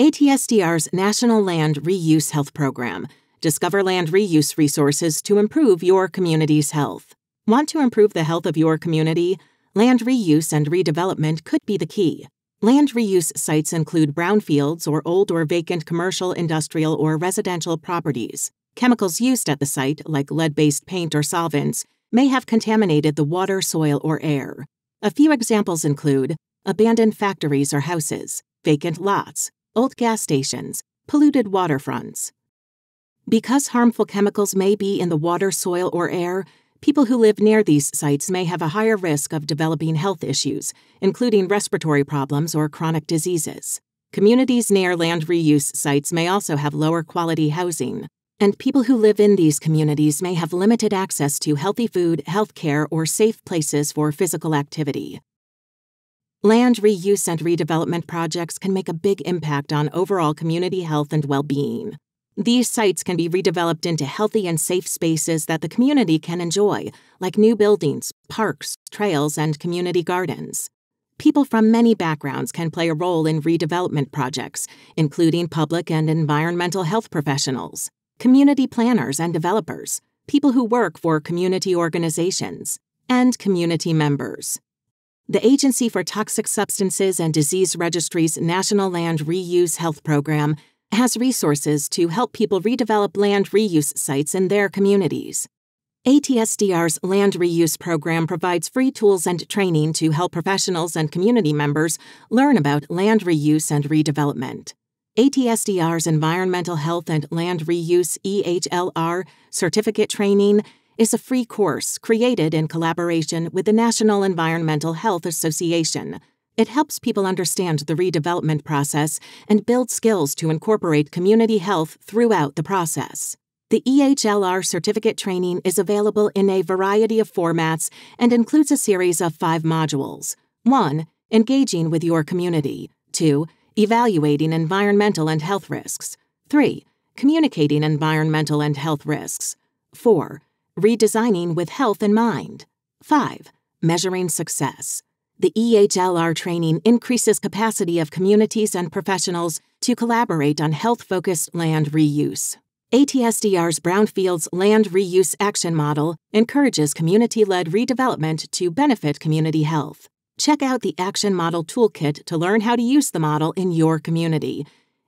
ATSDR's National Land Reuse Health Program. Discover land reuse resources to improve your community's health. Want to improve the health of your community? Land reuse and redevelopment could be the key. Land reuse sites include brownfields or old or vacant commercial, industrial, or residential properties. Chemicals used at the site, like lead based paint or solvents, may have contaminated the water, soil, or air. A few examples include abandoned factories or houses, vacant lots, old gas stations, polluted waterfronts. Because harmful chemicals may be in the water, soil, or air, People who live near these sites may have a higher risk of developing health issues, including respiratory problems or chronic diseases. Communities near land reuse sites may also have lower quality housing, and people who live in these communities may have limited access to healthy food, health care, or safe places for physical activity. Land reuse and redevelopment projects can make a big impact on overall community health and well being. These sites can be redeveloped into healthy and safe spaces that the community can enjoy, like new buildings, parks, trails, and community gardens. People from many backgrounds can play a role in redevelopment projects, including public and environmental health professionals, community planners and developers, people who work for community organizations, and community members. The Agency for Toxic Substances and Disease Registry's National Land Reuse Health Program has resources to help people redevelop land reuse sites in their communities. ATSDR's Land Reuse program provides free tools and training to help professionals and community members learn about land reuse and redevelopment. ATSDR's Environmental Health and Land Reuse EHLR certificate training is a free course created in collaboration with the National Environmental Health Association it helps people understand the redevelopment process and build skills to incorporate community health throughout the process. The EHLR certificate training is available in a variety of formats and includes a series of five modules 1. Engaging with your community, 2. Evaluating environmental and health risks, 3. Communicating environmental and health risks, 4. Redesigning with health in mind, 5. Measuring success the EHLR training increases capacity of communities and professionals to collaborate on health focused land reuse. ATSDR's Brownfields Land Reuse Action Model encourages community led redevelopment to benefit community health. Check out the Action Model Toolkit to learn how to use the model in your community.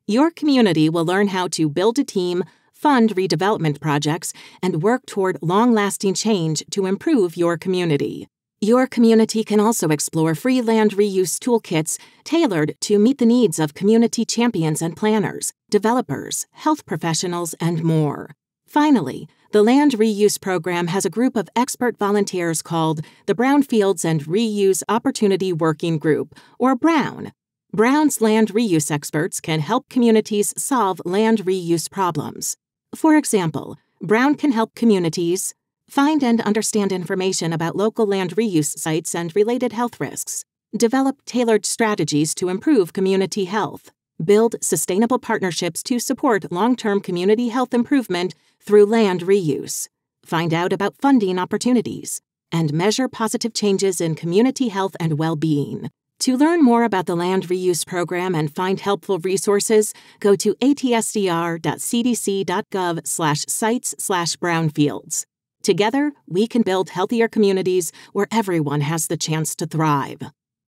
Your community will learn how to build a team, fund redevelopment projects, and work toward long lasting change to improve your community. Your community can also explore free land reuse toolkits tailored to meet the needs of community champions and planners, developers, health professionals, and more. Finally, the Land Reuse Program has a group of expert volunteers called the Brownfields and Reuse Opportunity Working Group, or BROWN. Brown's land reuse experts can help communities solve land reuse problems. For example, Brown can help communities Find and understand information about local land reuse sites and related health risks. Develop tailored strategies to improve community health. Build sustainable partnerships to support long term community health improvement through land reuse. Find out about funding opportunities. And measure positive changes in community health and well being. To learn more about the Land Reuse Program and find helpful resources, go to atsdr.cdc.gov slash sites slash brownfields. Together, we can build healthier communities where everyone has the chance to thrive.